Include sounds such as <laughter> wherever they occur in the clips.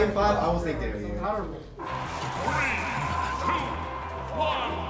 game five, I will take damage. Honorable. Ahí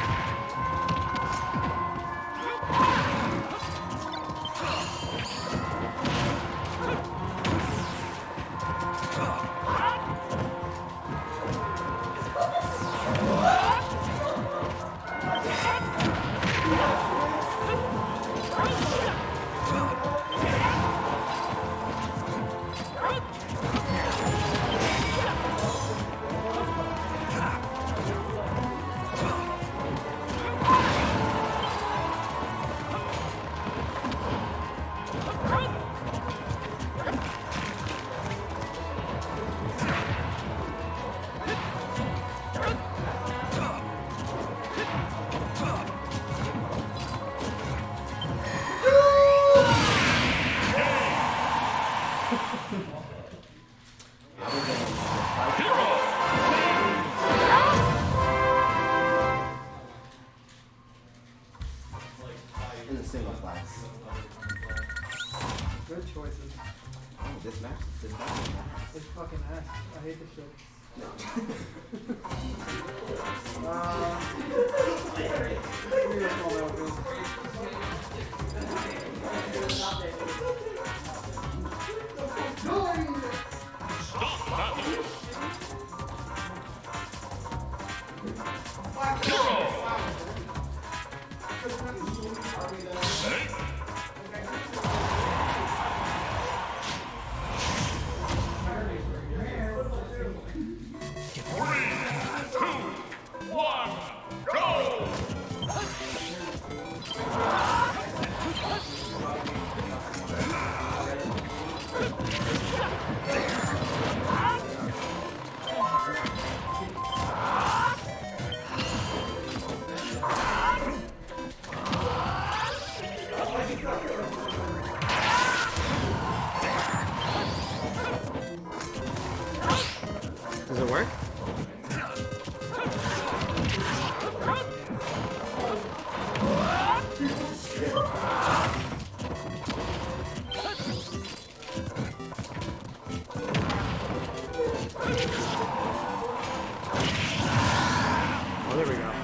In the single class. Good choices. Oh, this match, this match is nice. It's fucking ass. I hate this shit. <laughs> <laughs> uh, <laughs> weird call Does it work? Oh, there we go.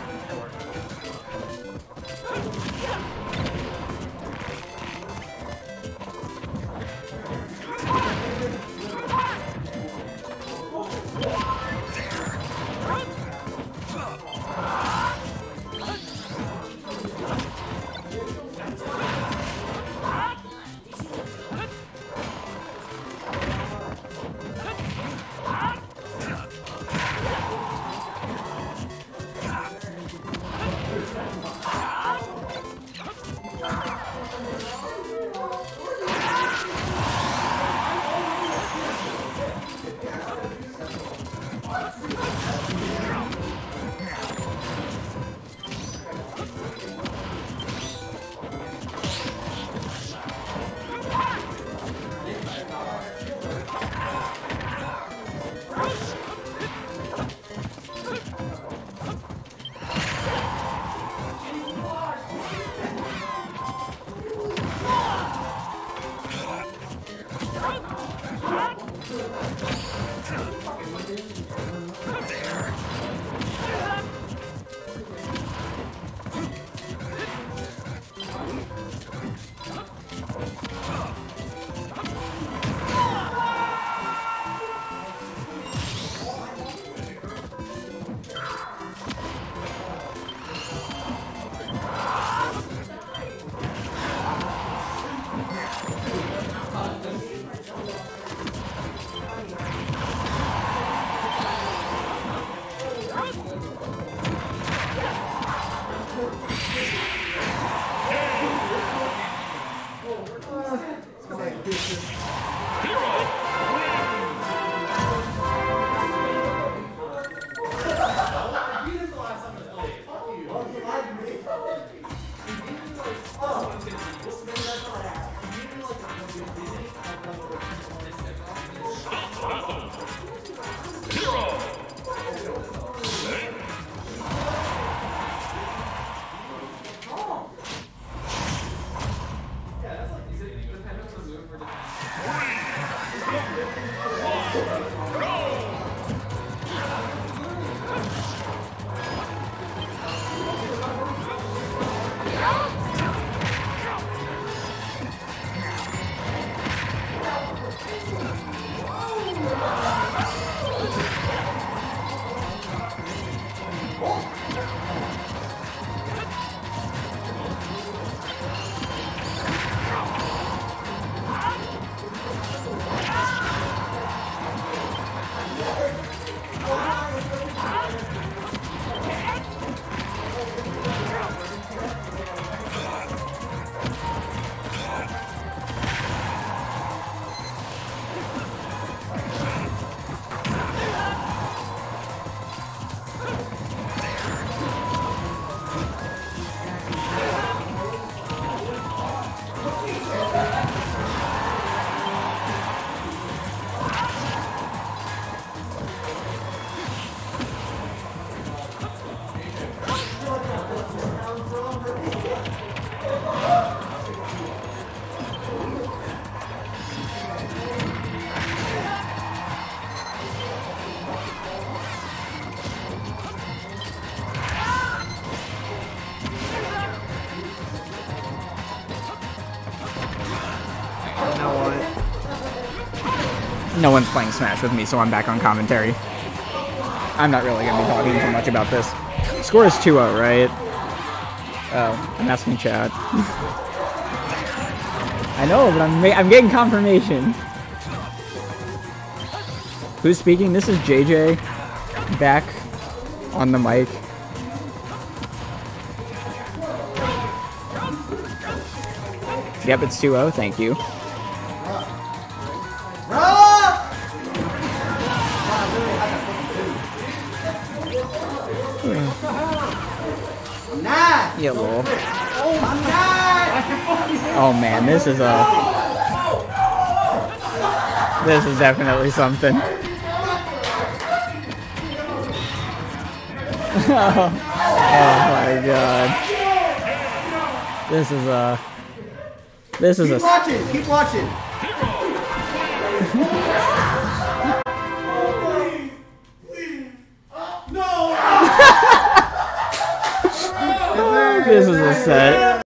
No one's playing Smash with me, so I'm back on commentary. I'm not really going to be talking too much about this. Score is 2-0, right? Oh, I'm asking chat. <laughs> I know, but I'm, I'm getting confirmation. Who's speaking? This is JJ back on the mic. Yep, it's 2-0, thank you. Lol. Oh man, this is a... This is definitely something. <laughs> oh, my god. This is a... This is Keep a... Keep watching. Keep watching. <laughs> This is a set.